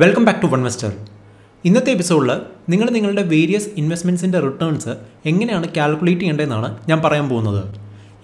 Welcome back to വൺവെസ്റ്റർ ഇന്നത്തെ എപ്പിസോഡിൽ നിങ്ങൾ നിങ്ങളുടെ വേരിയസ് ഇൻവെസ്റ്റ്മെന്റ്സിന്റെ റിട്ടേൺസ് എങ്ങനെയാണ് കാൽക്കുലേറ്റ് ചെയ്യേണ്ടതെന്നാണ് ഞാൻ പറയാൻ പോകുന്നത്.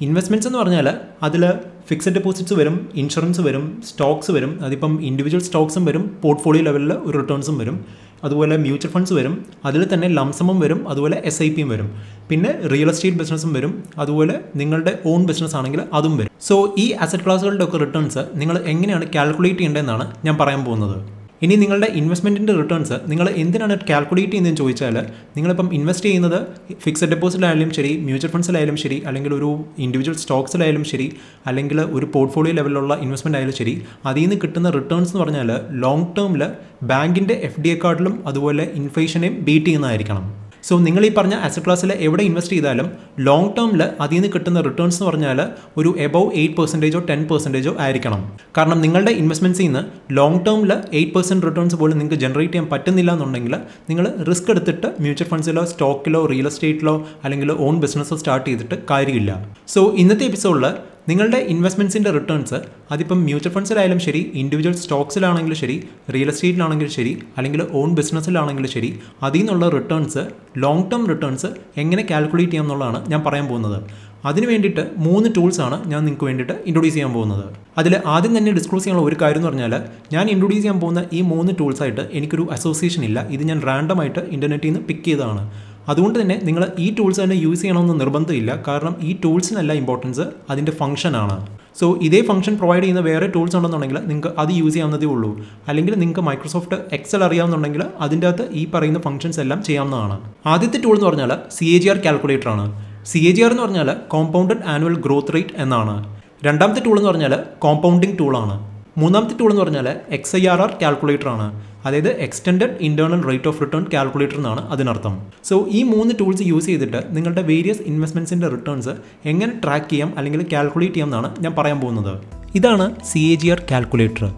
ഇൻവെസ്റ്റ്മെന്റ്സ് എന്ന് പറഞ്ഞാൽ അതിൽ ഫിക്സഡ് ഡെപ്പോസിറ്റ്സ് വരും ഇൻഷുറൻസ് വരും സ്റ്റോക്സ് വരും അതിപ്പം ഇൻഡിവിജ്വൽ സ്റ്റോക്സും വരും പോർട്ട്ഫോളിയോ ലെവലിൽ ഒരു റിട്ടേൺസും വരും. അതുപോലെ മ്യൂച്വൽ ഫണ്ട്സ് വരും അതിൽ തന്നെ ലംസമും വരും അതുപോലെ എസ് ഐ പിയും വരും. പിന്നെ റിയൽ എസ്റ്റേറ്റ് ബിസിനസ്സും വരും അതുപോലെ നിങ്ങളുടെ ഓൺ ബിസിനസ് ആണെങ്കിൽ അതും വരും. സോ ഈ അസറ്റ് ക്ലാസുകളുടെ ഒക്കെ റിട്ടേൺസ് നിങ്ങൾ എങ്ങനെയാണ് കാൽക്കുലേറ്റ് ചെയ്യേണ്ടതെന്നാണ് ഞാൻ പറയാൻ പോകുന്നത്. ഇനി നിങ്ങളുടെ ഇൻവെസ്റ്റ്മെന്റിന്റെ റിട്ടേൺസ് നിങ്ങൾ എന്തിനാണ് കാൽക്കുലേറ്റ് ചെയ്യുന്നതെന്ന് ചോദിച്ചാൽ നിങ്ങളിപ്പം ഇൻവെസ്റ്റ് ചെയ്യുന്നത് ഫിക്സഡ് ഡെപ്പോസിറ്റിലായാലും ശരി മ്യൂച്വൽ ഫണ്ട്സിലായാലും ശരി അല്ലെങ്കിൽ ഒരു ഇൻഡിവിജ്വൽ സ്റ്റോക്സിലായാലും ശരി അല്ലെങ്കിൽ ഒരു പോർട്ട്ഫോളിയോ ലെവലിലുള്ള ഇൻവെസ്റ്റ്മെന്റ് ആയാലും ശരി അതിൽ നിന്ന് കിട്ടുന്ന റിട്ടേൺസ് എന്ന് പറഞ്ഞാൽ ലോങ് ടേമിൽ ബാങ്കിന്റെ എഫ് ഡി എക്കാർഡിലും അതുപോലെ ഇൻഫ്ലേഷനെയും ബീറ്റ് ചെയ്യുന്നതായിരിക്കണം. സോ നിങ്ങൾ ഈ പറഞ്ഞ അസറ്റ് ക്ലാസ്സിൽ എവിടെ ഇൻവെസ്റ്റ് ചെയ്താലും ലോങ് ടേമിൽ അതിൽ നിന്ന് കിട്ടുന്ന റിട്ടേൺസ് എന്ന് പറഞ്ഞാൽ ഒരു എബവ് എയ്റ്റ് പെർസെന്റേജോ ടെൻ പെർസെന്റേജോ ആയിരിക്കണം. കാരണം നിങ്ങളുടെ ഇൻവെസ്റ്റ്മെന്റ്സിൽ നിന്ന് ലോങ് ടേമിൽ എയ്റ്റ് പെർസെന്റ് റിട്ടേൺസ് പോലും നിങ്ങൾക്ക് ജനറേറ്റ് ചെയ്യാൻ പറ്റുന്നില്ല എന്നുണ്ടെങ്കിൽ നിങ്ങൾ റിസ്ക് എടുത്തിട്ട് മ്യൂച്വൽ ഫണ്ട്സിലോ സ്റ്റോക്കിലോ റിയൽ എസ്റ്റേറ്റിലോ അല്ലെങ്കിൽ ഓൺ ബിസിനസ്സോ സ്റ്റാർട്ട് ചെയ്തിട്ട് കാര്യമില്ല. സോ ഇന്നത്തെ എപ്പിസോഡിൽ നിങ്ങളുടെ ഇൻവെസ്റ്റ്മെന്റ്സിന്റെ റിട്ടേൺസ് അതിപ്പം മ്യൂച്വൽ ഫണ്ട്സിലായാലും ശരി ഇൻഡിവിജ്വൽ സ്റ്റോക്സിലാണെങ്കിലും ശരി റിയൽ എസ്റ്റേറ്റിലാണെങ്കിലും ശരി അല്ലെങ്കിൽ ഓൺ ബിസിനസ്സിലാണെങ്കിലും ശരി അതിൽ നിന്നുള്ള റിട്ടേൺസ് ലോങ് ടേം റിട്ടേൺസ് എങ്ങനെ കാൽക്കുലേറ്റ് ചെയ്യാം എന്നുള്ളതാണ് ഞാൻ പറയാൻ പോകുന്നത്. അതിന് വേണ്ടിയിട്ട് മൂന്ന് ടൂൾസാണ് ഞാൻ നിങ്ങൾക്ക് വേണ്ടിയിട്ട് ഇൻട്രൊഡ്യൂസ് ചെയ്യാൻ പോകുന്നത്. അതിൽ ആദ്യം തന്നെ ഡിസ്ക്ലോസ് ചെയ്യാനുള്ള ഒരു കാര്യം എന്ന് പറഞ്ഞാൽ ഞാൻ ഇൻട്രൊഡ്യൂസ് ചെയ്യാൻ പോകുന്ന ഈ മൂന്ന് ടൂൾസായിട്ട് എനിക്കൊരു അസോസിയേഷൻ ഇല്ല. ഇത് ഞാൻ റാൻഡമായിട്ട് ഇന്റർനെറ്റിൽ നിന്ന് പിക്ക് ചെയ്തതാണ്. അതുകൊണ്ട് തന്നെ നിങ്ങൾ ഈ ടൂൾസ് തന്നെ യൂസ് ചെയ്യണമെന്ന് നിർബന്ധമില്ല. കാരണം ഈ ടൂൾസിനല്ല ഇമ്പോർട്ടൻസ് അതിന്റെ ഫംഗ്ഷനാണ് സോ ഇതേ ഫംഗ്ഷൻ പ്രൊവൈഡ് ചെയ്യുന്ന വേറെ ടൂൾസ് ഉണ്ടെന്നുണ്ടെങ്കിൽ നിങ്ങൾക്ക് അത് യൂസ് ചെയ്യാവുന്നതേ ഉള്ളൂ. അല്ലെങ്കിൽ നിങ്ങൾക്ക് മൈക്രോസോഫ്റ്റ് എക്സൽ അറിയാവുന്നുണ്ടെങ്കിൽ അതിന്റെ അകത്ത് ഈ പറയുന്ന ഫംഗ്ഷൻസ് എല്ലാം ചെയ്യാവുന്നതാണ്. ആദ്യത്തെ ടൂൾ എന്ന് പറഞ്ഞാൽ C A G R calculator ആണ്. സി എ ജി ആർ എന്ന് പറഞ്ഞാൽ കോമ്പൗണ്ടഡ് ആനുവൽ ഗ്രോത്ത് റേറ്റ് എന്നാണ്. രണ്ടാമത്തെ ടൂൾ എന്ന് പറഞ്ഞാൽ കോമ്പൗണ്ടിങ് ടൂളാണ് മൂന്നാമത്തെ ടൂൾ എന്ന് പറഞ്ഞാൽ X I R R calculator ആണ്. അതായത് extend internal rate of return calculator എന്നാണ് അതിനർത്ഥം. സോ ഈ മൂന്ന് ടൂൾസ് യൂസ് ചെയ്തിട്ട് നിങ്ങളുടെ വേരിയസ് ഇൻവെസ്റ്റ്മെന്റ്സിന്റെ റിട്ടേൺസ് എങ്ങനെ ട്രാക്ക് ചെയ്യാം അല്ലെങ്കിൽ കാൽക്കുലേറ്റ് ചെയ്യാം എന്നാണ് ഞാൻ പറയാൻ പോകുന്നത്. ഇതാണ് C A G R calculator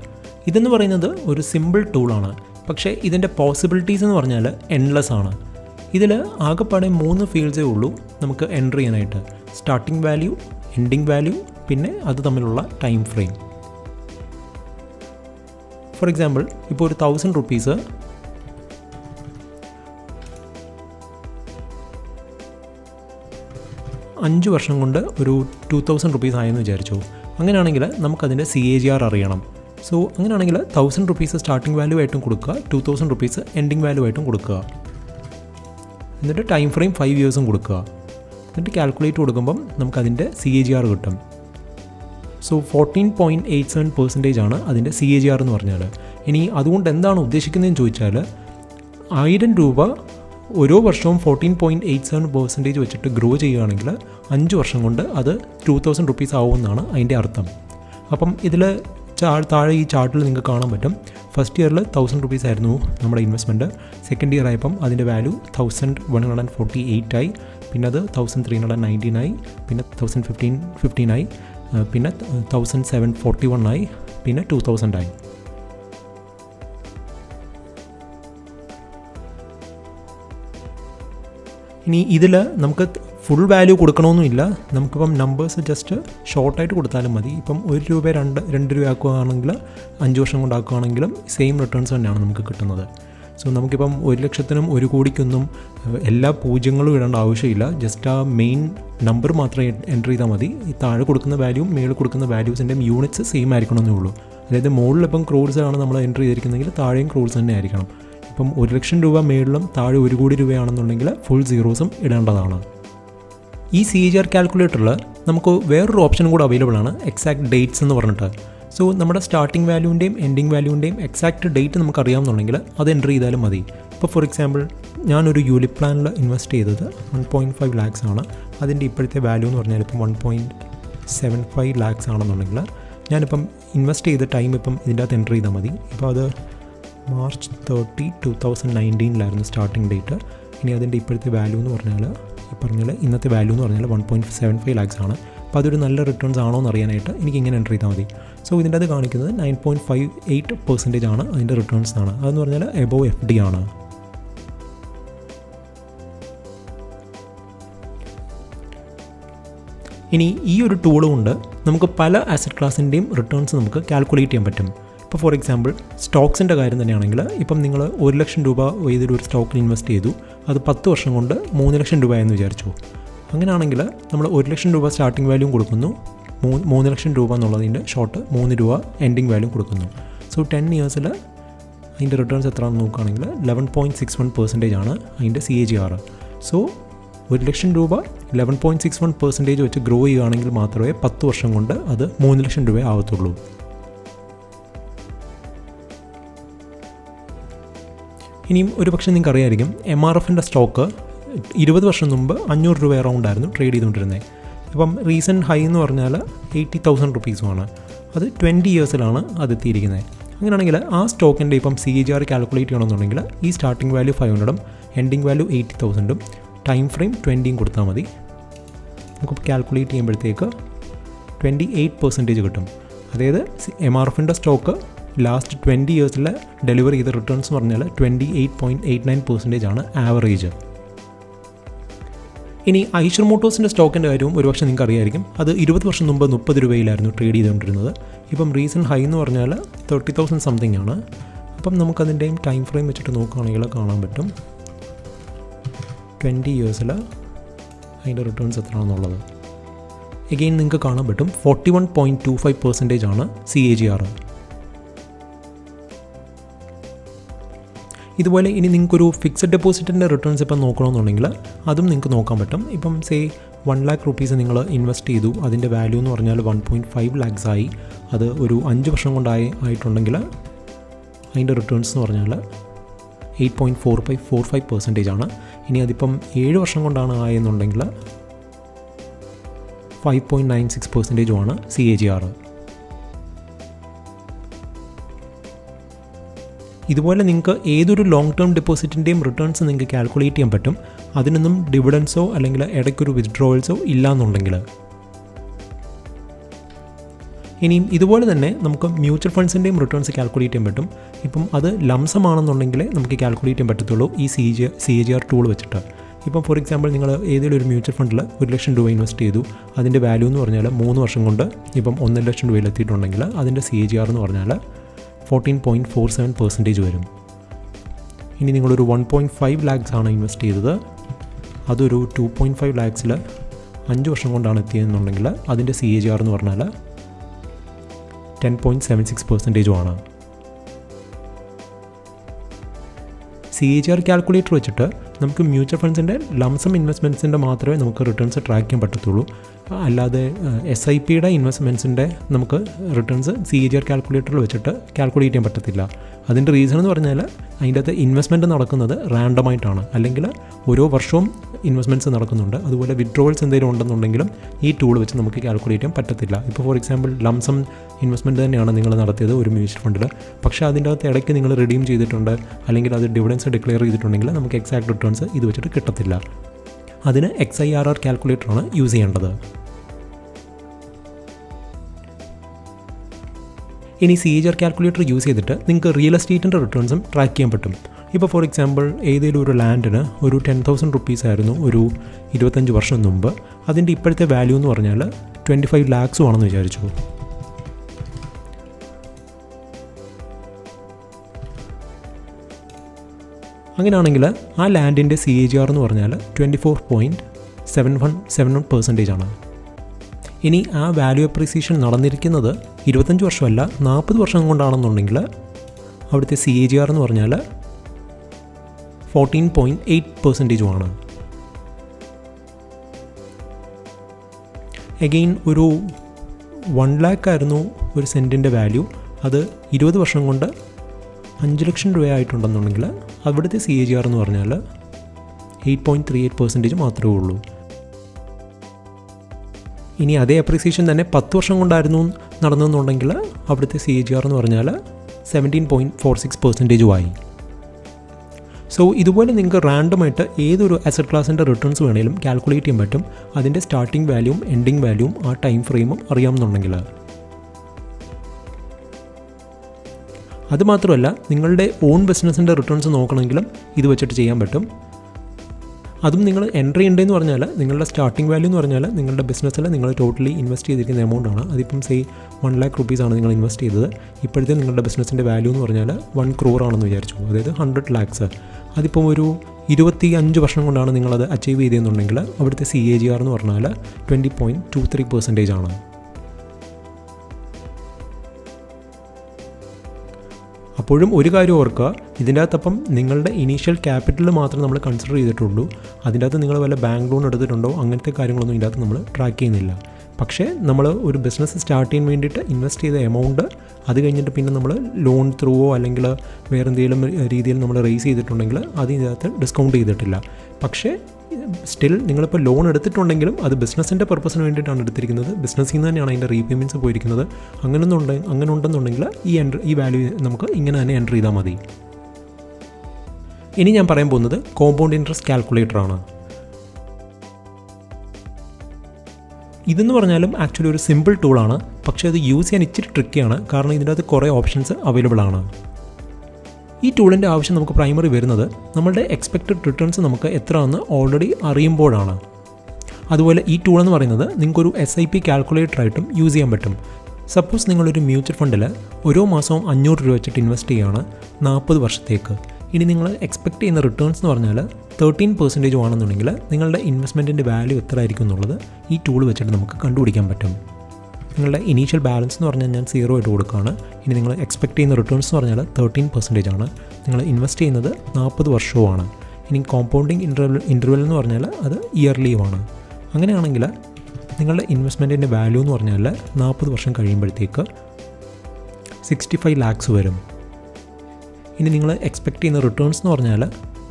ഇതെന്ന് പറയുന്നത് ഒരു സിമ്പിൾ ടൂളാണ് പക്ഷേ ഇതിന്റെ പോസിബിലിറ്റീസ് എന്ന് പറഞ്ഞാൽ എൻലെസ് ആണ്. ഇതിൽ ആകെപ്പാടെ മൂന്ന് ഫീൽഡ്സേ ഉള്ളൂ നമുക്ക് എൻട്രി ചെയ്യാനായിട്ട്. സ്റ്റാർട്ടിംഗ് വാല്യൂ എൻഡിങ് വാല്യൂ പിന്നെ അത് തമ്മിലുള്ള ടൈം ഫ്രെയിം ഫോർ എക്സാമ്പിൾ ഇപ്പോൾ ഒരു തൗസൻഡ് റുപ്പീസ് അഞ്ച് വർഷം കൊണ്ട് ഒരു ടു തൗസൻഡ് റുപ്പീസ് ആയെന്ന് വിചാരിച്ചു. അങ്ങനെയാണെങ്കിൽ നമുക്കതിന്റെ സി എ ജി ആർ അറിയണം. സോ അങ്ങനെയാണെങ്കിൽ തൗസൻഡ് റുപ്പീസ് സ്റ്റാർട്ടിംഗ് വാല്യൂ ആയിട്ടും കൊടുക്കുക two thousand rupees ending value ആയിട്ടും കൊടുക്കുക. എന്നിട്ട് ടൈം ഫ്രെയിം ഫൈവ് ഇയേഴ്സും കൊടുക്കുക. എന്നിട്ട് കാൽക്കുലേറ്റ് കൊടുക്കുമ്പം നമുക്കതിന്റെ സി എ ജി ആർ കിട്ടും. So fourteen point eight seven percentage ആണ് അതിന്റെ സി എ ജി ആർ എന്ന് പറഞ്ഞാൽ ഇനി അതുകൊണ്ട് എന്താണ് ഉദ്ദേശിക്കുന്നതെന്ന് ചോദിച്ചാൽ ആയിരം രൂപ ഓരോ വർഷവും fourteen point eight seven percentage വെച്ചിട്ട് ഗ്രോ ചെയ്യുകയാണെങ്കിൽ അഞ്ച് വർഷം കൊണ്ട് അത് ടു തൗസൻഡ് റുപ്പീസ് ആവുമെന്നാണ് അതിന്റെ അർത്ഥം. അപ്പം ഇതിൽ ചാ താഴെ ഈ ചാർട്ടിൽ നിങ്ങൾക്ക് കാണാൻ പറ്റും. ഫസ്റ്റ് ഇയറിൽ തൗസൻഡ് റുപ്പീസ് ആയിരുന്നു നമ്മുടെ ഇൻവെസ്റ്റ്മെന്റ് സെക്കൻഡ് ഇയർ ആയപ്പം അതിന്റെ value thousand one hundred and forty eight ആയി. പിന്നെ അത് തൗസൻഡ് ത്രീ ഹൺഡ്രഡ് നയന്റീൻ ആയി. പിന്നെ തൗസൻഡ് ഫിഫ്റ്റീൻ ഫിഫ്റ്റീൻ ആയി. പിന്നെ തൗസൻഡ് സെവൻ ഫോർട്ടി വൺ ആയി പിന്നെ ടു തൗസൻഡ് ആയി. ഇനി ഇതിൽ നമുക്ക് ഫുൾ വാല്യൂ കൊടുക്കണമെന്നില്ല നമുക്കിപ്പം നമ്പേഴ്സ് ജസ്റ്റ് ഷോർട്ടായിട്ട് കൊടുത്താലും മതി. ഇപ്പം ഒരു രൂപ രണ്ട് രണ്ട് രൂപ ആക്കുകയാണെങ്കിൽ അഞ്ച് വർഷം കൊണ്ടാക്കുകയാണെങ്കിലും സെയിം റിട്ടേൺസ് തന്നെയാണ് നമുക്ക് കിട്ടുന്നത്. സോ നമുക്കിപ്പം ഒരു ലക്ഷത്തിനും ഒരു കോടിക്കൊന്നും എല്ലാ പൂജ്യങ്ങളും ഇടേണ്ട ആവശ്യമില്ല. ജസ്റ്റ് ആ മെയിൻ നമ്പർ മാത്രം എന്റർ ചെയ്താൽ മതി. ഈ താഴെ കൊടുക്കുന്ന വാല്യൂവും മേളിൽ കൊടുക്കുന്ന വാല്യൂസിന്റെയും യൂണിറ്റ്സ് സെയിം ആയിരിക്കണമെന്നേ ഉള്ളൂ. അതായത് മുകളിൽ ഇപ്പം ക്രോഡ്സ് ആണ് നമ്മൾ എന്റർ ചെയ്തിരിക്കുന്നതെങ്കിൽ താഴെയും ക്രോഡ്സ് തന്നെ ആയിരിക്കണം. ഇപ്പം ഒരു ലക്ഷം രൂപ മേളിലും താഴെ ഒരു കോടി രൂപയാണെന്നുണ്ടെങ്കിൽ ഫുൾ സീറോസും ഇടേണ്ടതാണ്. ഈ സി ജി ആർ കാൽക്കുലേറ്ററിൽ നമുക്ക് വേറൊരു ഓപ്ഷൻ കൂടെ അവൈലബിൾ ആണ്. എക്സാക്ട് ഡേറ്റ്സ് എന്ന് പറഞ്ഞിട്ട്. സോ നമ്മുടെ സ്റ്റാർട്ടിംഗ് വാല്യൂവിന്റെയും എൻഡിങ് വാല്യൂവിന്റെയും എക്സാക്ട് ഡേറ്റ് നമുക്ക് അറിയാമെന്നുണ്ടെങ്കിൽ അത് എന്റർ ചെയ്താലും മതി. ഇപ്പോൾ ഫോർ എക്സാമ്പിൾ ഞാനൊരു യൂലിപ് പ്ലാനിൽ ഇൻവെസ്റ്റ് ചെയ്തത് വൺ പോയിന്റ് ഫൈവ് ലാക്സ് ആണ്. അതിന്റെ ഇപ്പോഴത്തെ വാല്യൂ എന്ന് പറഞ്ഞാൽ ഇപ്പം one point seven five lakhs ആണെന്നുണ്ടെങ്കിൽ ഞാനിപ്പം ഇൻവെസ്റ്റ് ചെയ്ത ടൈം ഇപ്പം ഇതിന്റെ അകത്ത് എന്റർ ചെയ്താൽ മതി. ഇപ്പോൾ അത് മാർച്ച് തേർട്ടി ടു തൗസൻഡ് നയന്റീനിലായിരുന്നു സ്റ്റാർട്ടിംഗ് ഡേറ്റ് ഇനി അതിന്റെ ഇപ്പോഴത്തെ വാല്യൂ എന്ന് പറഞ്ഞാൽ ഈ പറഞ്ഞാൽ ഇന്നത്തെ വാല്യൂ എന്ന് പറഞ്ഞാൽ one point seven five lakhs ആണ്. അപ്പോൾ അതൊരു നല്ല റിട്ടേൺസ് ആണോ എന്ന് അറിയാനായിട്ട് എനിക്ക് ഇങ്ങനെ എന്റർ ചെയ്താൽ മതി. സോ ഇതിന്റെ അത് കാണിക്കുന്നത് nine point five eight percentage ആണ് അതിന്റെ റിട്ടേൺസ് ആണ്. അതെന്ന് പറഞ്ഞാൽ എബോവ് എഫ് ഡി ആണ്. ഇനി ഈ ഒരു ടൂൾ കൊണ്ട് നമുക്ക് പല അസറ്റ് ക്ലാസിന്റെയും റിട്ടേൺസ് നമുക്ക് കാൽക്കുലേറ്റ് ചെയ്യാൻ പറ്റും. ഇപ്പോൾ ഫോർ എക്സാമ്പിൾ സ്റ്റോക്സിന്റെ കാര്യം തന്നെയാണെങ്കിൽ ഇപ്പം നിങ്ങൾ ഒരു ലക്ഷം രൂപ ഏതൊരു ഒരു സ്റ്റോക്കിൽ ഇൻവെസ്റ്റ് ചെയ്തു. അത് പത്ത് വർഷം കൊണ്ട് മൂന്ന് ലക്ഷം രൂപ എന്ന് വിചാരിച്ചു. അങ്ങനെയാണെങ്കിൽ നമ്മൾ ഒരു ലക്ഷം രൂപ സ്റ്റാർട്ടിംഗ് വാല്യൂ കൊടുക്കുന്നു. മൂന്ന് മൂന്ന് ലക്ഷം രൂപ എന്നുള്ളതിന്റെ ഷോർട്ട് മൂന്ന് രൂപ എൻഡിങ് വാല്യൂ കൊടുക്കുന്നു. സോ ടെൻ ഇയേഴ്സിൽ അതിന്റെ റിട്ടേൺസ് എത്രയാണെന്ന് നോക്കുകയാണെങ്കിൽ eleven point six one percentage ആണ് അതിന്റെ C A G R so ഒരു ലക്ഷം രൂപ eleven point six one percentage വെച്ച് ഗ്രോ ചെയ്യുകയാണെങ്കിൽ മാത്രമേ പത്ത് വർഷം കൊണ്ട് അത് മൂന്ന് ലക്ഷം രൂപ ആവത്തുള്ളൂ. ഇനിയും ഒരു പക്ഷേ നിങ്ങൾക്ക് അറിയായിരിക്കും എം ആർ എഫിന്റെ സ്റ്റോക്ക് ഇരുപത് വർഷം മുമ്പ് അഞ്ഞൂറ് രൂപ അറൗണ്ട് ആയിരുന്നു ട്രേഡ് ചെയ്തുകൊണ്ടിരുന്നത് ഇപ്പം റീസെന്റ് ഹൈ എന്ന് പറഞ്ഞാൽ എയ്റ്റി തൗസൻഡ് റുപ്പീസുമാണ് അത് ട്വന്റി ഇയേഴ്സിലാണ് അത് എത്തിയിരിക്കുന്നത്. അങ്ങനെയാണെങ്കിൽ ആ സ്റ്റോക്കിന്റെ ഇപ്പം സി ജി ആർ കാൽക്കുലേറ്റ് ചെയ്യണമെന്നുണ്ടെങ്കിൽ ഈ സ്റ്റാർട്ടിംഗ് വാല്യൂ ഫൈവ് ഹൺഡ്രഡും എൻഡിങ് വാല്യൂ എയ്റ്റി തൗസൻഡും ടൈം ഫ്രെയിം ട്വന്റിയും കൊടുത്താൽ മതി. നമുക്ക് കാൽക്കുലേറ്റ് ചെയ്യുമ്പോഴത്തേക്ക് ട്വന്റി എയ്റ്റ് പെർസെന്റേജ് കിട്ടും. അതായത് എം ആർ എഫിന്റെ സ്റ്റോക്ക് ലാസ്റ്റ് ട്വന്റി ഇയേഴ്സിൽ ഡെലിവറി ചെയ്ത റിട്ടേൺസ് പറഞ്ഞാൽ twenty eight point eight nine percentage ആണ് ആവറേജ് ഇനി ഐഷർ മോട്ടോഴ്സിന്റെ സ്റ്റോക്കിന്റെ കാര്യവും ഒരുപക്ഷെ നിങ്ങൾക്ക് അറിയായിരിക്കും അത് ഇരുപത് വർഷം മുമ്പ് മുപ്പത് രൂപയിലായിരുന്നു ട്രേഡ് ചെയ്തുകൊണ്ടിരുന്നത്. ഇപ്പം റീസെന്റ് ഹൈ എന്ന് പറഞ്ഞാൽ തേർട്ടി തൗസൻഡ് സംതിങ് ആണ്. അപ്പം നമുക്കതിന്റെയും ടൈം ഫ്രെയിം വെച്ചിട്ട് നോക്കുകയാണെങ്കിൽ കാണാൻ പറ്റും. ട്വന്റി ഇയേഴ്സിൽ അതിന്റെ റിട്ടേൺസ് എത്രയാണെന്നുള്ളത്. എഗെയിൻ നിങ്ങൾക്ക് കാണാൻ പറ്റും. Forty one point two five percentage ആണ് സി എ ജി ആർ ഇതുപോലെ ഇനി നിങ്ങൾക്കൊരു ഫിക്സഡ് ഡെപ്പോസിറ്റിന്റെ റിട്ടേൺസ് ഇപ്പം നോക്കണമെന്നുണ്ടെങ്കിൽ അതും നിങ്ങൾക്ക് നോക്കാൻ പറ്റും. ഇപ്പം സേ വൺ ലാക്ക് റുപ്പീസ് നിങ്ങൾ ഇൻവെസ്റ്റ് ചെയ്തു അതിന്റെ വാല്യൂ എന്ന് പറഞ്ഞാൽ വൺ പോയിന്റ് ഫൈവ് ലാക്സ് ആയി. അത് ഒരു അഞ്ച് വർഷം കൊണ്ടായി ആയിട്ടുണ്ടെങ്കിൽ അതിന്റെ റിട്ടേൺസ് എന്ന് പറഞ്ഞാൽ eight point four five four five percentage ആണ്. ഇനി അതിപ്പം ഏഴ് വർഷം കൊണ്ടാണ് ആയെന്നുണ്ടെങ്കിൽ ഫൈവ് പോയിന്റ് നയൻ സിക്സ് പെർസെന്റേജുമാണ് സി എ ജി ആർ ഇതുപോലെ നിങ്ങൾക്ക് ഏതൊരു ലോങ് ടേം ഡെപ്പോസിറ്റിന്റെയും റിട്ടേൺസ് നിങ്ങൾക്ക് കാൽക്കുലേറ്റ് ചെയ്യാൻ പറ്റും. അതിനൊന്നും ഡിവിഡൻസോ അല്ലെങ്കിൽ ഇടയ്ക്കൊരു വിത്ഡ്രോവൽസോ ഇല്ലയെന്നുണ്ടെങ്കിൽ ഇനിയും ഇതുപോലെ തന്നെ നമുക്ക് മ്യൂച്വൽ ഫണ്ട്സിന്റെയും റിട്ടേൺസ് കാൽക്കുലേറ്റ് ചെയ്യാൻ പറ്റും. ഇപ്പം അത് ലംസമാണെന്നുണ്ടെങ്കിൽ നമുക്ക് കാൽക്കുലേറ്റ് ചെയ്യാൻ പറ്റത്തുള്ളൂ ഈ C G C G R tool വെച്ചിട്ട്. ഇപ്പം ഫോർ എക്സാമ്പിൾ നിങ്ങൾ ഏതെങ്കിലും ഒരു മ്യൂച്വൽ ഫണ്ടിൽ ഒരു ലക്ഷം രൂപ ഇൻവെസ്റ്റ് ചെയ്തു. അതിന്റെ വാല്യൂ എന്ന് പറഞ്ഞാൽ മൂന്ന് വർഷം കൊണ്ട് ഇപ്പം ഒന്നര ലക്ഷം രൂപയിൽ എത്തിയിട്ടുണ്ടെങ്കിൽ അതിന്റെ സി ജി ആർ എന്ന് പറഞ്ഞാൽ fourteen point four seven percentage വരും. ഇനി നിങ്ങളൊരു വൺ പോയിന്റ് ഫൈവ് ലാക്സ് ആണ് ഇൻവെസ്റ്റ് ചെയ്തത്. അതൊരു ടു പോയിന്റ് ഫൈവ് ലാക്സിൽ അഞ്ച് വർഷം കൊണ്ടാണ് എത്തിയതെന്നുണ്ടെങ്കിൽ അതിന്റെ സി എ ജി ആർ എന്ന് പറഞ്ഞാൽ ടെൻ പോയിന്റ് സെവൻ സിക്സ് പെർസെന്റേജുമാണ് സി ജി ആർ കാൽക്കുലേറ്റർ വെച്ചിട്ട് നമുക്ക് മ്യൂച്വൽ ഫണ്ട്സിന്റെ ലംസം ഇൻവെസ്റ്റ്മെന്റ്സിന്റെ മാത്രമേ നമുക്ക് റിട്ടേൺസ് ട്രാക്ക് ചെയ്യാൻ പറ്റത്തുള്ളൂ. അല്ലാതെ എസ് ഐ പിയുടെ ഇൻവെസ്റ്റ്മെന്റ്സിന്റെ നമുക്ക് റിട്ടേൺസ് സി ജി ആർ കാൽക്കുലേറ്ററിൽ വെച്ചിട്ട് കാൽക്കുലേറ്റ് ചെയ്യാൻ പറ്റത്തില്ല. അതിന്റെ റീസൺ എന്ന് പറഞ്ഞാൽ അതിന്റെ അകത്ത് ഇൻവെസ്റ്റ്മെന്റ് നടക്കുന്നത് റാൻഡമായിട്ടാണ് അല്ലെങ്കിൽ ഓരോ വർഷവും ഇൻവെസ്റ്റ്മെന്റ്സ് നടക്കുന്നുണ്ട്. അതുപോലെ വിഡ്രോവൽസ് എന്തെങ്കിലും ഉണ്ടെന്നുണ്ടെങ്കിലും ഈ ടൂൾ വെച്ച് നമുക്ക് കാൽക്കുലേറ്റ് ചെയ്യാൻ പറ്റത്തില്ല. ഇപ്പോൾ ഫോർ എക്സാമ്പിൾ ലംസം ഇൻവെസ്റ്റ്മെന്റ് തന്നെയാണ് നിങ്ങൾ നടത്തിയത് ഒരു മ്യൂച്വൽ ഫണ്ടിൽ പക്ഷേ അതിന്റെ അകത്ത് ഇടയ്ക്ക് നിങ്ങൾ റിഡീം ചെയ്തിട്ടുണ്ട് അല്ലെങ്കിൽ അത് ഡിവിഡൻസ് ഡിക്ലെയർ ചെയ്തിട്ടുണ്ടെങ്കിൽ നമുക്ക് എക്സാക്ട് റിട്ടേൺസ് ഇത് വെച്ചിട്ട് കിട്ടത്തില്ല. അതിന് എക്സ് ഐ ആർ ആർ കാൽക്കുലേറ്ററാണ് യൂസ് ചെയ്യേണ്ടത്. ഇനി C A G R calculator use ചെയ്തിട്ട് നിങ്ങൾക്ക് റിയൽ എസ്റ്റേറ്റിന്റെ റിട്ടേൺസും ട്രാക്ക് ചെയ്യാൻ പറ്റും. ഇപ്പോൾ ഫോർ എക്സാമ്പിൾ ഏതെങ്കിലും ഒരു ലാൻഡിന് ഒരു ടെൻ തൗസൻഡ് റുപ്പീസ് ആയിരുന്നു ഒരു ഇരുപത്തഞ്ച് വർഷം മുമ്പ്. അതിന്റെ ഇപ്പോഴത്തെ വാല്യൂ എന്ന് പറഞ്ഞാൽ ട്വന്റി ഫൈവ് ലാക്സും ആണെന്ന് വിചാരിച്ചു. അങ്ങനെയാണെങ്കിൽ ആ ലാൻഡിന്റെ സി എ ജി ആർ എന്ന് പറഞ്ഞാൽ twenty four point seven one seven one percentage ആണ്. ഇനി ആ വാല്യൂ അപ്രീസിയേഷൻ നടന്നിരിക്കുന്നത് ഇരുപത്തഞ്ച് വർഷമല്ല നാൽപ്പത് വർഷം കൊണ്ടാണെന്നുണ്ടെങ്കിൽ അവിടുത്തെ സി എ ജി ആർ എന്ന് പറഞ്ഞാൽ ഫോർട്ടീൻ പോയിന്റ് എയ്റ്റ് പെർസെന്റേജുമാണ് എഗെയിൻ ഒരു വൺ ലാക്ക് ആയിരുന്നു ഒരു സെന്റിന്റെ വാല്യൂ അത് ഇരുപത് വർഷം കൊണ്ട് അഞ്ച് ലക്ഷം രൂപയായിട്ടുണ്ടെന്നുണ്ടെങ്കിൽ അവിടുത്തെ സി എ ജി ആർ എന്ന് പറഞ്ഞാൽ eight point three eight percentage മാത്രമേ ഉള്ളൂ. ഇനി അതേ അപ്രീസിയേഷൻ തന്നെ പത്ത് വർഷം കൊണ്ടായിരുന്നു നടന്നെന്നുണ്ടെങ്കിൽ അവിടുത്തെ സി എ ജി ആർ എന്ന് പറഞ്ഞാൽ സെവന്റീൻ പോയിന്റ് ഫോർ സിക്സ് പെർസെന്റേജും ആയി. സോ ഇതുപോലെ നിങ്ങൾക്ക് റാൻഡമായിട്ട് ഏതൊരു അസറ്റ് ക്ലാസിന്റെ റിട്ടേൺസ് വേണേലും കാൽക്കുലേറ്റ് ചെയ്യാൻ പറ്റും. അതിന്റെ സ്റ്റാർട്ടിംഗ് വാല്യൂവും എൻഡിങ് വാല്യൂവും ആ ടൈം ഫ്രെയിമും അറിയാമെന്നുണ്ടെങ്കിൽ. അതുമാത്രമല്ല നിങ്ങളുടെ ഓൺ ബിസിനസ്സിന്റെ റിട്ടേൺസ് നോക്കണമെങ്കിലും ഇത് വെച്ചിട്ട് ചെയ്യാൻ പറ്റും. അതും നിങ്ങൾ എൻട്രി ഉണ്ടെന്ന് പറഞ്ഞാൽ നിങ്ങളുടെ സ്റ്റാർട്ടിംഗ് വാല്യൂ എന്ന് പറഞ്ഞാൽ നിങ്ങളുടെ ബിസിനസ്സിൽ നിങ്ങൾ ടോട്ടലി ഇൻവെസ്റ്റ് ചെയ്തിരിക്കുന്ന എമൗണ്ട് ആണ്. അതിപ്പം സേ വൺ ലാക്ക് റുപ്പീസ് ആണ് നിങ്ങൾ ഇൻവെസ്റ്റ് ചെയ്തത്. ഇപ്പോഴത്തെ നിങ്ങളുടെ ബിസിനസ്സിന്റെ വാല്യൂ എന്ന് പറഞ്ഞാൽ വൺ ക്രോർ ആണെന്ന് വിചാരിച്ചു അതായത് ഹൺഡ്രഡ് ലാക്സ് അതിപ്പം ഒരു ഇരുപത്തി അഞ്ച് വർഷം കൊണ്ടാണ് നിങ്ങളത് അച്ചീവ് ചെയ്തതെന്നുണ്ടെങ്കിൽ അവിടുത്തെ സി എ ജി ആർ എന്ന് പറഞ്ഞാൽ twenty point two three percentage ആണ്. അപ്പോഴും ഒരു കാര്യം ഓർക്കുക ഇതിന്റെ അകത്തപ്പം നിങ്ങളുടെ ഇനീഷ്യൽ ക്യാപിറ്റൽ മാത്രം നമ്മൾ കൺസിഡർ ചെയ്തിട്ടുള്ളൂ. അതിന്റെ അകത്ത് നിങ്ങൾ വല്ല ബാങ്ക് ലോൺ എടുത്തിട്ടുണ്ടോ? അങ്ങനത്തെ കാര്യങ്ങളൊന്നും ഇതിന്റെ അകത്ത് നമ്മൾ ട്രാക്ക് ചെയ്യുന്നില്ല. പക്ഷേ നമ്മൾ ഒരു ബിസിനസ് സ്റ്റാർട്ട് ചെയ്യാൻ വേണ്ടിയിട്ട് ഇൻവെസ്റ്റ് ചെയ്ത എമൗണ്ട് അത് കഴിഞ്ഞിട്ട് പിന്നെ നമ്മൾ ലോൺ ത്രൂവോ അല്ലെങ്കിൽ വേറെ എന്തെങ്കിലും രീതിയിൽ നമ്മൾ റേസ് ചെയ്തിട്ടുണ്ടെങ്കിൽ അത് ഇതിനകത്ത് ഡിസ്കൗണ്ട് ചെയ്തിട്ടില്ല. പക്ഷേ സ്റ്റിൽ നിങ്ങളിപ്പോൾ ലോൺ എടുത്തിട്ടുണ്ടെങ്കിലും അത് ബിസിനസ്സിന്റെ പർപ്പസിന് വേണ്ടിയിട്ടാണ് എടുത്തിരിക്കുന്നത്. ബിസിനസ്സിൽ നിന്ന് തന്നെയാണ് അതിന്റെ റീപേയ്മെന്റ്സ് പോയിരിക്കുന്നത്. അങ്ങനെയൊന്നുണ്ട് അങ്ങനെ ഉണ്ടെന്നുണ്ടെങ്കിൽ ഈ എൻട്രി ഈ വാല്യൂ നമുക്ക് ഇങ്ങനെ തന്നെ എൻട്രി ചെയ്താൽ മതി. ഇനി ഞാൻ പറയാൻ പോകുന്നത് കോമ്പൗണ്ട് ഇൻട്രസ്റ്റ് കാൽക്കുലേറ്റർ ഇതെന്ന് പറഞ്ഞാലും ആക്ച്വലി ഒരു സിമ്പിൾ ടൂളാണ് പക്ഷേ അത് യൂസ് ചെയ്യാൻ ഇച്ചിരി ട്രിക്കിയാണ് കാരണം ഇതിന്റെ അകത്ത് കുറേ ഓപ്ഷൻസ് അവൈലബിൾ ആണ്. ഈ ടൂളിന്റെ ആവശ്യം നമുക്ക് പ്രൈമറി വരുന്നത് നമ്മളുടെ എക്സ്പെക്റ്റഡ് റിട്ടേൺസ് നമുക്ക് എത്രയാണെന്ന് ഓൾറെഡി അറിയുമ്പോഴാണ്. അതുപോലെ ഈ ടൂൾ എന്ന് പറയുന്നത് നിങ്ങൾക്കൊരു എസ് ഐ പി കാൽക്കുലേറ്ററായിട്ടും യൂസ് ചെയ്യാൻ പറ്റും. സപ്പോസ് നിങ്ങളൊരു മ്യൂച്വൽ ഫണ്ടിൽ ഓരോ മാസവും അഞ്ഞൂറ് രൂപ വെച്ചിട്ട് ഇൻവെസ്റ്റ് ചെയ്യുകയാണ് നാൽപ്പത് വർഷത്തേക്ക്. ഇനി നിങ്ങൾ എക്സ്പെക്ട് ചെയ്യുന്ന റിട്ടേൺസ് എന്ന് പറഞ്ഞാൽ തേർട്ടീൻ പെർസെന്റേജ് ആണെന്നുണ്ടെങ്കിൽ നിങ്ങളുടെ ഇൻവെസ്റ്റ്മെന്റിന്റെ വാല്യൂ എത്ര ആയിരിക്കും എന്നുള്ളത് ഈ ടൂൾ വെച്ചിട്ട് നമുക്ക് കണ്ടുപിടിക്കാൻ പറ്റും. നിങ്ങളുടെ ഇനീഷ്യൽ ബാലൻസ് എന്ന് പറഞ്ഞാൽ ഞാൻ സീറോ ആയിട്ട് കൊടുക്കുകയാണ്. ഇനി നിങ്ങൾ എക്സ്പെക്ട് ചെയ്യുന്ന റിട്ടേൺസ് എന്ന് പറഞ്ഞാൽ തേർട്ടീൻ പെർസെന്റേജ് ആണ്. നിങ്ങൾ ഇൻവെസ്റ്റ് ചെയ്യുന്നത് നാൽപ്പത് വർഷവുമാണ്. ഇനി കോമ്പൗണ്ടിങ് ഇന്റർവൽ ഇന്റർവെൽ എന്ന് പറഞ്ഞാൽ അത് ഇയർലിയുമാണ് അങ്ങനെയാണെങ്കിൽ നിങ്ങളുടെ ഇൻവെസ്റ്റ്മെന്റിന്റെ വാല്യൂ എന്ന് പറഞ്ഞാൽ നാൽപ്പത് വർഷം കഴിയുമ്പോഴത്തേക്ക് സിക്സ്റ്റി ഫൈവ് ലാക്സ് വരും. ഇനി നിങ്ങൾ എക്സ്പെക്ട് ചെയ്യുന്ന റിട്ടേൺസ് എന്ന് പറഞ്ഞാൽ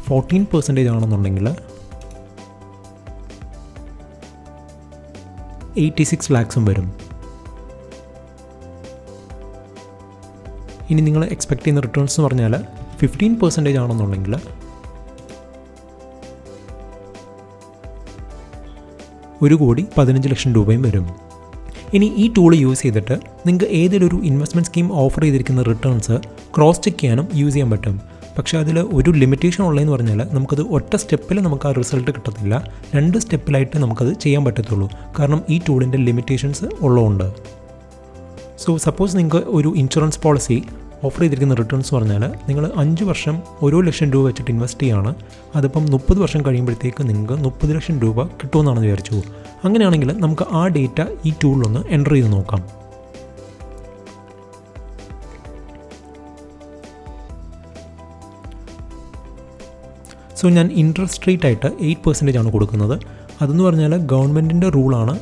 ഫോർട്ടീൻ പെർസെന്റേജ് ആണെന്നുണ്ടെങ്കിൽ എയ്റ്റി സിക്സ് ലാക്സും വരും. ഇനി നിങ്ങൾ എക്സ്പെക്ട് ചെയ്യുന്ന റിട്ടേൺസ് എന്ന് പറഞ്ഞാൽ ഫിഫ്റ്റീൻ പെർസെന്റേജ് ആണെന്നുണ്ടെങ്കിൽ ഒരു കോടി പതിനഞ്ച് ലക്ഷം രൂപയും വരും. ഇനി ഈ ടൂൾ യൂസ് ചെയ്തിട്ട് നിങ്ങൾക്ക് ഏതെങ്കിലും ഒരു ഇൻവെസ്റ്റ്മെന്റ് സ്കീം ഓഫർ ചെയ്തിരിക്കുന്ന റിട്ടേൺസ് ക്രോസ് ചെക്ക് ചെയ്യാനും യൂസ് ചെയ്യാൻ പറ്റും. പക്ഷേ അതിൽ ഒരു ലിമിറ്റേഷൻ ഉള്ളതെന്ന് പറഞ്ഞാൽ നമുക്കത് ഒറ്റ സ്റ്റെപ്പിൽ നമുക്ക് ആ റിസൾട്ട് കിട്ടത്തില്ല. രണ്ട് സ്റ്റെപ്പിലായിട്ട് നമുക്കത് ചെയ്യാൻ പറ്റത്തുള്ളൂ. കാരണം ഈ ടൂളിന്റെ ലിമിറ്റേഷൻസ് ഉള്ളതുകൊണ്ട്. സോ സപ്പോസ് നിങ്ങൾക്ക് ഒരു ഇൻഷുറൻസ് പോളിസി ഓഫർ ചെയ്തിരിക്കുന്ന റിട്ടേൺസ് പറഞ്ഞാൽ നിങ്ങൾ അഞ്ച് വർഷം ഓരോ ലക്ഷം രൂപ വെച്ചിട്ട് ഇൻവെസ്റ്റ് ചെയ്യുകയാണ് അതിപ്പം മുപ്പത് വർഷം കഴിയുമ്പോഴത്തേക്ക് നിങ്ങൾക്ക് മുപ്പത് ലക്ഷം രൂപ കിട്ടുമെന്നാണ് വിചാരിച്ചു അങ്ങനെയാണെങ്കിൽ നമുക്ക് ആ ഡേറ്റ ഈ ടൂളിലൊന്ന് എന്റർ ചെയ്ത് നോക്കാം. സോ ഞാൻ ഇൻട്രസ്റ്റ് റേറ്റ് ആയിട്ട് എയ്റ്റ് പെർസെന്റേജ് ആണ് കൊടുക്കുന്നത്. അതെന്ന് പറഞ്ഞാൽ ഗവൺമെന്റിന്റെ റൂളാണ്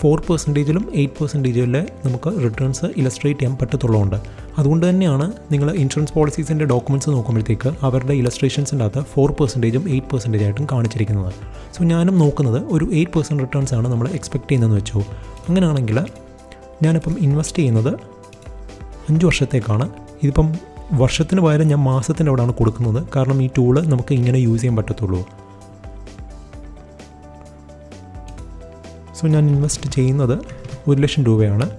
ഫോർ പെർസെന്റേജിലും എയ്റ്റ് പെർസെന്റേജിലെ നമുക്ക് റിട്ടേൺസ് ഇലസ്ട്രേറ്റ് ചെയ്യാൻ പറ്റത്തുള്ളതുകൊണ്ട്. അതുകൊണ്ട് തന്നെയാണ് നിങ്ങൾ ഇൻഷുറൻസ് പോളിസീസിന്റെ ഡോക്യുമെന്റ്സ് നോക്കുമ്പോഴത്തേക്ക് അവരുടെ ഇലസ്ട്രേഷൻസിന്റെ അകത്ത് ഫോർ പെർസെന്റേജും എയ്റ്റ് പെർസെന്റേജ് ആയിട്ടും കാണിച്ചിരിക്കുന്നത്. സോ ഞാനും നോക്കുന്നത് ഒരു എയ്റ്റ് പെർസെന്റ് റിട്ടേൺസ് ആണ് നമ്മൾ എക്സ്പെക്ട് ചെയ്യുന്നതെന്ന് വെച്ചു. അങ്ങനെയാണെങ്കിൽ ഞാനിപ്പം ഇൻവെസ്റ്റ് ചെയ്യുന്നത് അഞ്ച് വർഷത്തേക്കാണ്. ഇതിപ്പം വർഷത്തിന് പകരം ഞാൻ മാസത്തിന്റെ അവിടെയാണ് കൊടുക്കുന്നത്. കാരണം ഈ ടൂൾ നമുക്ക് ഇങ്ങനെ യൂസ് ചെയ്യാൻ പറ്റത്തുള്ളൂ. സോ ഞാൻ ഇൻവെസ്റ്റ് ചെയ്യുന്നത് ഒരു ലക്ഷം രൂപയാണ്.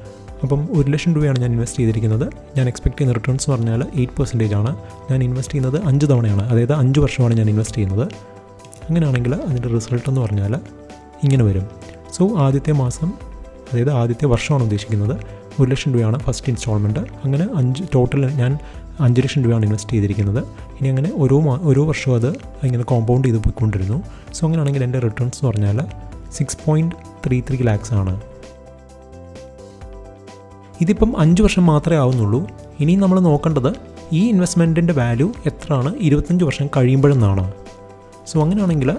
അപ്പം ഒരു ലക്ഷം രൂപയാണ് ഞാൻ ഇൻവെസ്റ്റ് ചെയ്തിരിക്കുന്നത്. ഞാൻ എക്സ്പെക്ട് ചെയ്യുന്ന റിട്ടേൺസ് എന്ന് പറഞ്ഞാൽ എയ്റ്റ് പെർസെന്റേജ് ആണ്. ഞാൻ ഇൻവെസ്റ്റ് ചെയ്യുന്നത് അഞ്ച് തവണയാണ്. അതായത് അഞ്ച് വർഷമാണ് ഞാൻ ഇൻവെസ്റ്റ് ചെയ്യുന്നത്. അങ്ങനെയാണെങ്കിൽ അതിന്റെ റിസൾട്ട് എന്ന് പറഞ്ഞാൽ ഇങ്ങനെ വരും. സോ ആദ്യത്തെ മാസം അതായത് ആദ്യത്തെ വർഷമാണ് ഉദ്ദേശിക്കുന്നത്. ഒരു ലക്ഷം രൂപയാണ് ഫസ്റ്റ് ഇൻസ്റ്റാൾമെന്റ് അങ്ങനെ അഞ്ച് ടോട്ടൽ ഞാൻ അഞ്ച് ലക്ഷം രൂപയാണ് ഇൻവെസ്റ്റ് ചെയ്തിരിക്കുന്നത്. ഇനി അങ്ങനെ ഓരോ ഓരോ വർഷവും അത് ഇങ്ങനെ കോമ്പൗണ്ട് ചെയ്ത് പോയിക്കൊണ്ടിരുന്നു. സോ അങ്ങനെയാണെങ്കിൽ എന്റെ റിട്ടേൺസ് എന്ന് പറഞ്ഞാൽ six point three three lakhs ആണ്. ഇതിപ്പം അഞ്ച് വർഷം മാത്രമേ ആവുന്നുള്ളൂ. ഇനി നമ്മൾ നോക്കേണ്ടത് ഈ ഇൻവെസ്റ്റ്മെന്റിന്റെ വാല്യൂ എത്രയാണ്? ഇരുപത്തഞ്ച് വർഷം കഴിയുമ്പോഴെന്നാണ്. സോ അങ്ങനെയാണെങ്കിൽ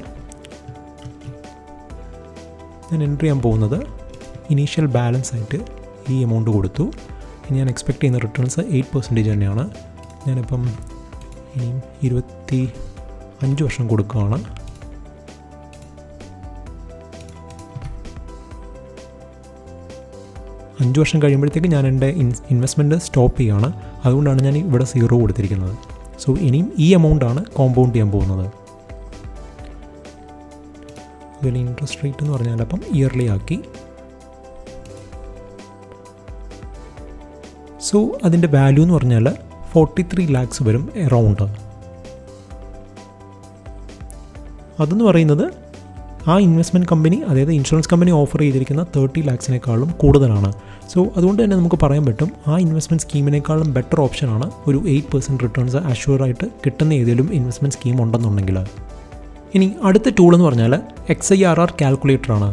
ഞാൻ എൻട്രി ചെയ്യാൻ പോകുന്നത് ഇനീഷ്യൽ ബാലൻസ് ആയിട്ട് ഈ എമൗണ്ട് കൊടുത്തു. ഇനി ഞാൻ എക്സ്പെക്ട് ചെയ്യുന്ന റിട്ടേൺസ് എയ്റ്റ് പെർസെന്റേജ് തന്നെയാണ്. ഞാനിപ്പം ഇനിയും ഇരുപത്തി അഞ്ച് വർഷം കൊടുക്കുകയാണ്. അഞ്ച് വർഷം കഴിയുമ്പോഴത്തേക്ക് ഞാൻ എന്റെ ഇൻ ഇൻവെസ്റ്റ്മെന്റ് സ്റ്റോപ്പ് ചെയ്യുകയാണ് അതുകൊണ്ടാണ് ഞാൻ ഇവിടെ സീറോ കൊടുത്തിരിക്കുന്നത്. സോ ഇനിയും ഈ എമൗണ്ടാണ് കോമ്പൗണ്ട് ചെയ്യാൻ പോകുന്നത്. ഇതിൽ ഇൻട്രസ്റ്റ് റേറ്റ് എന്ന് പറഞ്ഞാൽ അപ്പം ഇയർലി ആക്കി. സോ അതിന്റെ വാല്യൂ എന്ന് പറഞ്ഞാൽ ഫോർട്ടി ത്രീ ലാക്സ് വരും എറൗണ്ട് അതെന്ന് പറയുന്നത് ആ ഇൻവെസ്റ്റ്മെന്റ് കമ്പനി അതായത് ഇൻഷുറൻസ് കമ്പനി ഓഫർ ചെയ്തിരിക്കുന്ന തേർട്ടി ലാക്സിനേക്കാളും കൂടുതലാണ്. സോ അതുകൊണ്ട് തന്നെ നമുക്ക് പറയാൻ പറ്റും ആ ഇൻവെസ്റ്റ്മെന്റ് സ്കീമിനേക്കാളും ബെറ്റർ ഓപ്ഷനാണ് ഒരു എയ്റ്റ് പെർസെന്റ് റിട്ടേൺസ് അഷ്യൂറായിട്ട് കിട്ടുന്ന ഏതെങ്കിലും ഇൻവെസ്റ്റ്മെന്റ് സ്കീം ഉണ്ടെന്നുണ്ടെങ്കിൽ. ഇനി അടുത്ത ടൂൾ എന്ന് പറഞ്ഞാൽ എക്സ് ഐ ആർ ആർ കാൽക്കുലേറ്ററാണ്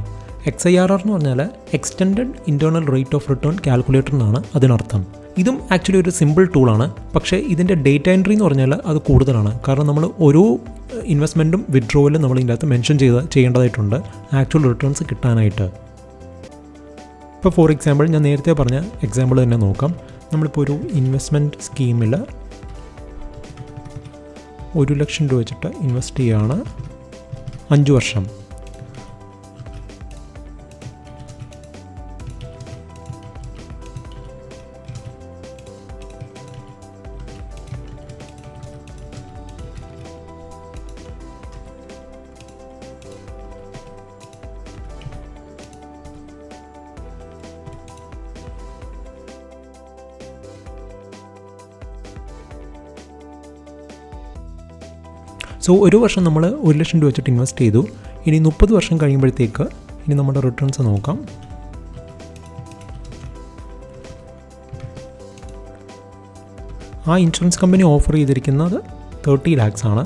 എക്സ് ഐ ആർ ആർ എന്ന് പറഞ്ഞാൽ extend internal rate of return calculator എന്നാണ് അതിനർത്ഥം. ഇതും ആക്ച്വലി ഒരു സിമ്പിൾ ടൂളാണ് പക്ഷേ ഇതിന്റെ ഡേറ്റ എൻട്രി എന്ന് പറഞ്ഞാൽ അത് കൂടുതലാണ്. കാരണം നമ്മൾ ഓരോ ഇൻവെസ്റ്റ്മെന്റും വിഡ്രോവലും നമ്മൾ ഇതിന്റെ അകത്ത് മെൻഷൻ ചെയ്ത് ചെയ്യേണ്ടതായിട്ടുണ്ട്. ആക്ച്വൽ റിട്ടേൺസ് കിട്ടാനായിട്ട്. ഇപ്പോൾ ഫോർ എക്സാമ്പിൾ ഞാൻ നേരത്തെ പറഞ്ഞ എക്സാമ്പിൾ തന്നെ നോക്കാം. നമ്മളിപ്പോൾ ഒരു ഇൻവെസ്റ്റ്മെന്റ് സ്കീമിൽ ഒരു ലക്ഷം രൂപ വെച്ചിട്ട് ഇൻവെസ്റ്റ് ചെയ്യുകയാണ് അഞ്ച് വർഷം. സോ ഒരു വർഷം നമ്മൾ ഒരു ലക്ഷം രൂപ വെച്ചിട്ട് ഇൻവെസ്റ്റ് ചെയ്തു. ഇനി മുപ്പത് വർഷം കഴിയുമ്പോഴത്തേക്ക് ഇനി നമ്മുടെ റിട്ടേൺസ് നോക്കാം. ആ ഇൻഷുറൻസ് കമ്പനി ഓഫർ ചെയ്തിരിക്കുന്നത് തേർട്ടി ലാക്സ് ആണ്.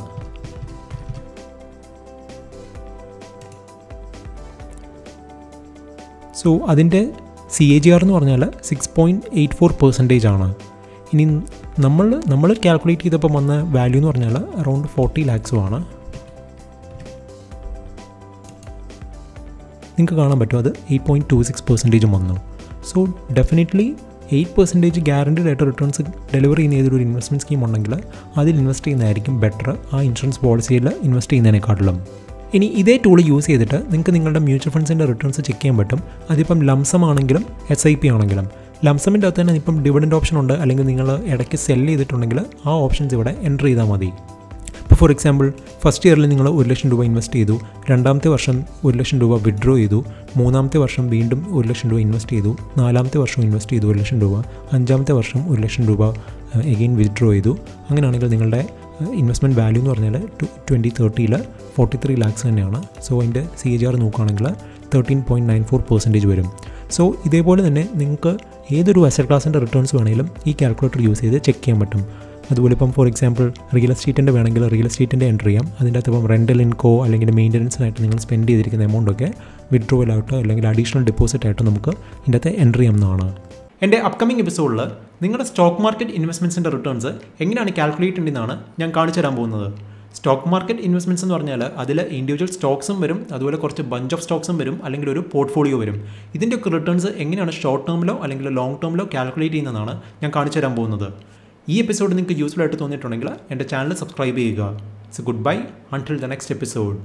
സോ അതിന്റെ സി എ ജി ആർ എന്ന് പറഞ്ഞാൽ six point eight four percentage ആണ്. ഇനി നമ്മൾ നമ്മൾ കാൽക്കുലേറ്റ് ചെയ്തപ്പോൾ വന്ന വാല്യൂ എന്ന് പറഞ്ഞാൽ അറൗണ്ട് ഫോർട്ടി ലാക്സും ആണ്. നിങ്ങൾക്ക് കാണാൻ പറ്റും അത് എയ്റ്റ് പോയിന്റ് ടു സിക്സ് പെർസെന്റേജും വന്നു. So definitely eight percentage guaranteed ആയിട്ട് റിട്ടേൺസ് ഡെലിവറി ചെയ്യുന്ന ഏതൊരു ഇൻവെസ്റ്റ്മെന്റ് സ്കീം ഉണ്ടെങ്കിൽ അതിൽ ഇൻവെസ്റ്റ് ചെയ്യുന്നതായിരിക്കും ബെറ്റർ ആ ഇൻഷുറൻസ് പോളിസിയിൽ ഇൻവെസ്റ്റ് ചെയ്യുന്നതിനെക്കാട്ടിലും. ഇനി ഇതേ ടൂൾ യൂസ് ചെയ്തിട്ട് നിങ്ങൾക്ക് നിങ്ങളുടെ മ്യൂച്വൽ ഫണ്ട്സിന്റെ റിട്ടേൺസ് ചെക്ക് ചെയ്യാൻ പറ്റും. അതിപ്പം ലംസം ആണെങ്കിലും എസ് ഐ പി ആണെങ്കിലും. ലംസമിന്റെ അകത്ത് തന്നെ ഇപ്പം ഡിവിഡൻഡ് ഓപ്ഷൻ ഉണ്ട്. അല്ലെങ്കിൽ നിങ്ങൾ ഇടയ്ക്ക് സെൽ ചെയ്തിട്ടുണ്ടെങ്കിൽ ആ ഓപ്ഷൻസ് ഇവിടെ എന്റർ ചെയ്താൽ മതി. ഇപ്പോൾ ഫോർ എക്സാമ്പിൾ ഫസ്റ്റ് ഇയറിൽ നിങ്ങൾ ഒരു ലക്ഷം രൂപ ഇൻവെസ്റ്റ് ചെയ്തു. രണ്ടാമത്തെ വർഷം ഒരു ലക്ഷം രൂപ വിഡ്രോ ചെയ്തു. മൂന്നാമത്തെ വർഷം വീണ്ടും ഒരു ലക്ഷം രൂപ ഇൻവെസ്റ്റ് ചെയ്തു. നാലാമത്തെ വർഷം ഇൻവെസ്റ്റ് ചെയ്തു ഒരു ലക്ഷം രൂപ. അഞ്ചാമത്തെ വർഷം ഒരു ലക്ഷം രൂപ എഗെയിൻ വിഡ്രോ ചെയ്തു. അങ്ങനെയാണെങ്കിൽ നിങ്ങളുടെ ഇൻവെസ്റ്റ്മെന്റ് വാല്യൂ എന്ന് പറഞ്ഞാൽ ട്വന്റി തേർട്ടിയിൽ ഫോർട്ടി ത്രീ ലാക്സ് തന്നെയാണ്. സോ അതിന്റെ സി എച്ച് ആർ നോക്കുകയാണെങ്കിൽ thirteen point nine four percentage വരും. സോ ഇതേപോലെ തന്നെ നിങ്ങൾക്ക് ഏതൊരു അസറ്റ് ക്ലാസിന്റെ റിട്ടേൺസ് വേണമെങ്കിലും ഈ കാൽക്കുലേറ്റർ യൂസ് ചെയ്ത് ചെക്ക് ചെയ്യാൻ പറ്റും. അതുപോലെ ഇപ്പം ഫോർ എക്സാമ്പിൾ റിയൽ എസ്റ്റേറ്റിന്റെ വേണമെങ്കിൽ റിയൽ എസ്റ്റേറ്റിന്റെ എൻട്രി ചെയ്യാം. അതിന്റെ അകത്ത് ഇപ്പം റെന്റൽ ഇൻകോ അല്ലെങ്കിൽ മെയിന്റനൻസിനായിട്ട് നിങ്ങൾ സ്പെൻഡ് ചെയ്തിരിക്കുന്ന എമൗണ്ടൊക്കെ വിഡ്രോവലായിട്ടോ അല്ലെങ്കിൽ അഡീഷണൽ ഡെപ്പോസിറ്റ് ആയിട്ടോ നമുക്ക് ഇതിന്റെ അകത്ത് എന്റർ ചെയ്യാവുന്നതാണ് എന്റെ അപ്കമിംഗ് എപ്പിസോഡിൽ നിങ്ങളുടെ സ്റ്റോക്ക് മാർക്കറ്റ് ഇൻവെസ്റ്റ്മെന്റ്സിന്റെ റിട്ടേൺസ് എങ്ങനെയാണ് കാൽക്കുലേറ്റ് ചെയ്യുന്നതെന്നാണ് ഞാൻ കാണിച്ചു തരാൻ പോകുന്നത്. സ്റ്റോക്ക് മാർക്കറ്റ് ഇൻവെസ്റ്റ്മെന്റ്സ് എന്ന് പറഞ്ഞാൽ അതിൽ ഇൻഡിവിജ്വൽ സ്റ്റോക്സും വരും അതുപോലെ കുറച്ച് ബഞ്ച് ഓഫ് സ്റ്റോക്സും വരും അല്ലെങ്കിൽ ഒരു പോർട്ട്ഫോളിയോ വരും. ഇതിന്റെയൊക്കെ റിട്ടേൺസ് എങ്ങനെയാണ് ഷോർട്ട് ടേമിലോ അല്ലെങ്കിൽ ലോങ് ടേമിലോ കാൽക്കുലേറ്റ് ചെയ്യുന്നതാണ് ഞാൻ കാണിച്ചു തരാൻ പോകുന്നത്. ഈ എപ്പിസോഡ് നിങ്ങൾക്ക് യൂസ്ഫുൾ ആയിട്ട് തോന്നിയിട്ടുണ്ടെങ്കിൽ എന്റെ ചാനൽ സബ്സ്ക്രൈബ് ചെയ്യുക. So good bye until the next episode